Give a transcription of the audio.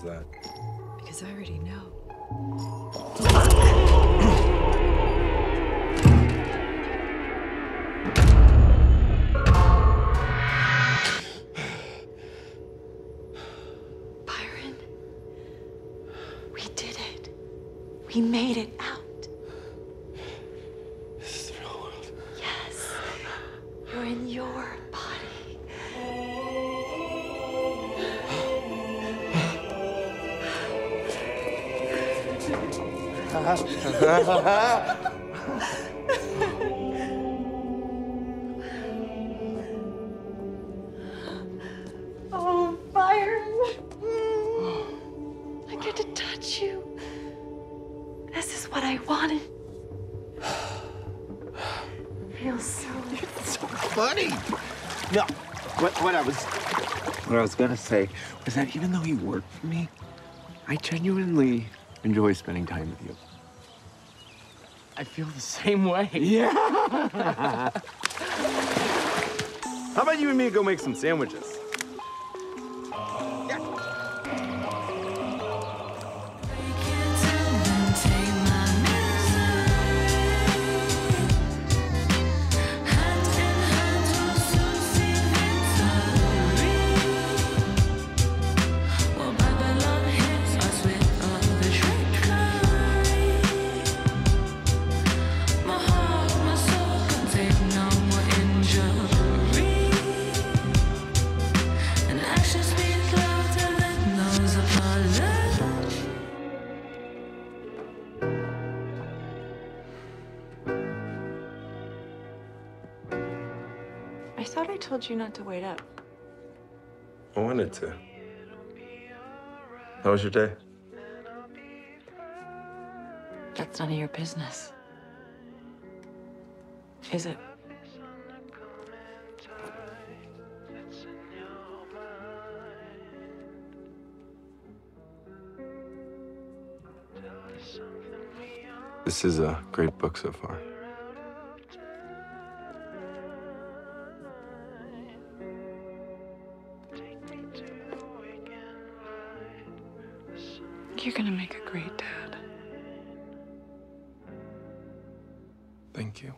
is that? Because I already know. We made it out. This is the real world. Yes. You're in your Oh, Byron. I get to touch you. This is what I wanted. Feels so Funny. No. What, what I was what I was gonna say was that even though you work for me, I genuinely enjoy spending time with you. I feel the same way. Yeah. How about you and me go make some sandwiches? I thought I told you not to wait up. I wanted to. How was your day? That's none of your business. Is it? This is a great book so far. You're gonna make a great dad. Thank you.